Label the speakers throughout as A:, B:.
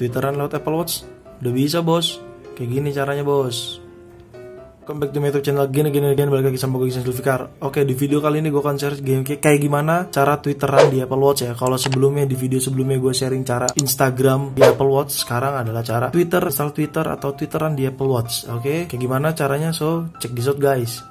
A: Twitteran lewat Apple Watch? Udah bisa bos. Kayak gini caranya bos. Welcome back to my YouTube channel gini gini gini balik lagi sama gue Gisan Zulfikar. Oke di video kali ini gue akan share game kayak gimana cara twitteran di Apple Watch ya. Kalau sebelumnya di video sebelumnya gue sharing cara Instagram di Apple Watch Sekarang adalah cara Twitter, install Twitter atau twitteran di Apple Watch Oke? Kayak gimana caranya? So check this out guys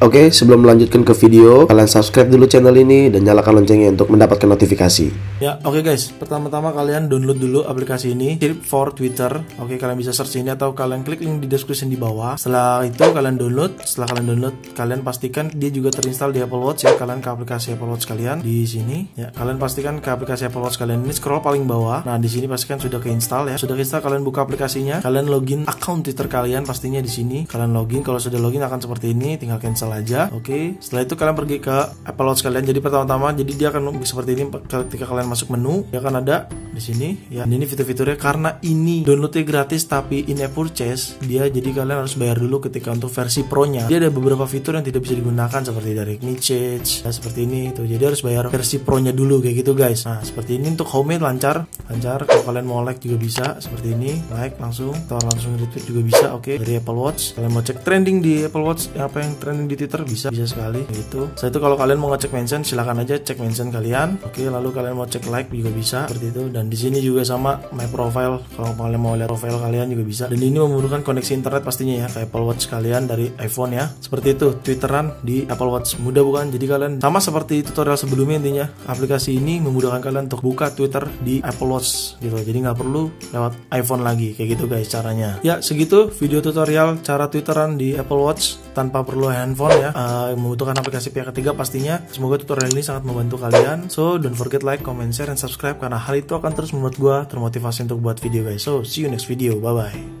B: Oke, sebelum melanjutkan ke video, kalian subscribe dulu channel ini dan nyalakan loncengnya untuk mendapatkan notifikasi.
A: Ya, oke guys. Pertama-tama kalian download dulu aplikasi ini, Tip for Twitter. Oke, kalian bisa search ini atau kalian klik link di description di bawah. Setelah itu kalian download. Setelah kalian download, kalian pastikan dia juga terinstall di Apple Watch ya. Kalian ke aplikasi Apple Watch kalian di sini. Ya, kalian pastikan ke aplikasi Apple Watch kalian ini scroll paling bawah. Nah, di sini pastikan sudah keinstall ya. Sudah keinstall, kalian buka aplikasinya. Kalian login akun Twitter kalian pastinya di sini. Kalian login. Kalau sudah login akan seperti ini. Tinggal cancel aja oke okay. setelah itu kalian pergi ke Apple Watch kalian jadi pertama-tama jadi dia akan seperti ini ketika kalian masuk menu dia akan ada di sini. Ya ini fitur-fiturnya. Karena ini downloadnya gratis tapi in app purchase dia jadi kalian harus bayar dulu ketika untuk versi pro nya dia ada beberapa fitur yang tidak bisa digunakan seperti dari message ya, seperti ini tuh jadi harus bayar versi pro nya dulu kayak gitu guys. Nah seperti ini untuk home lancar. Lancar. Kalau kalian mau like juga bisa seperti ini. Like langsung. Atau langsung retweet juga bisa oke. Okay. dari Apple Watch. Kalian mau cek trending di Apple Watch apa yang trending di Twitter? Bisa bisa sekali gitu. Setelah itu kalau kalian mau ngecek mention silahkan aja cek mention kalian. Oke lalu kalian mau cek like juga bisa seperti itu. Dan di sini juga sama my profile. Kalau kalian mau lihat profile kalian juga bisa. Dan ini membutuhkan koneksi internet pastinya ya ke Apple Watch kalian dari iPhone ya. Seperti itu twitteran di Apple Watch. Mudah bukan? Jadi kalian sama seperti tutorial sebelumnya intinya. Aplikasi ini memudahkan kalian untuk buka Twitter di Apple Watch gitu. Jadi nggak perlu lewat iPhone lagi kayak gitu guys caranya. Ya segitu video tutorial cara twitteran di Apple Watch tanpa perlu handphone ya. Uh, membutuhkan aplikasi pihak ketiga pastinya. Semoga tutorial ini sangat membantu kalian. So don't forget like comment share dan subscribe karena hal itu akan terus membuat gue termotivasi untuk buat video guys. So see you next video. Bye bye